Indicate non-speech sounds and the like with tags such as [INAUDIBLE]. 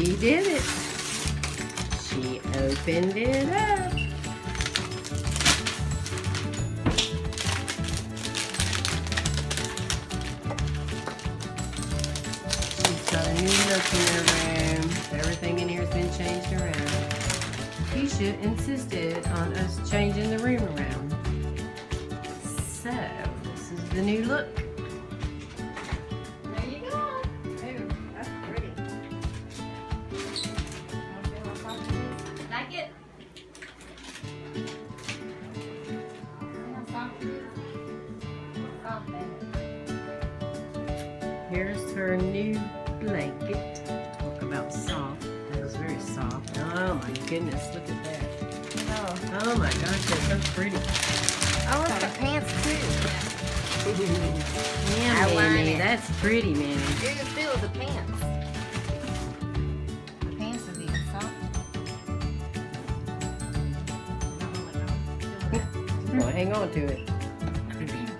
She did it. She opened it up. New look in her room. Everything in here has been changed around. Keisha insisted on us changing the room around. So, this is the new look. There you go. Ooh, that's pretty. Wanna feel how soft it is? Like it? See how soft it is? Soft, baby. Here's her new blanket. Talk about soft. That was very soft. Oh my goodness, look at that. Oh, Oh my gosh, that's so pretty. oh, it's got pants too. [LAUGHS] Yeah, I want Mammy, that's pretty, Mammy. You feel the pants? The pants are being soft. Well, hang on to it. [LAUGHS]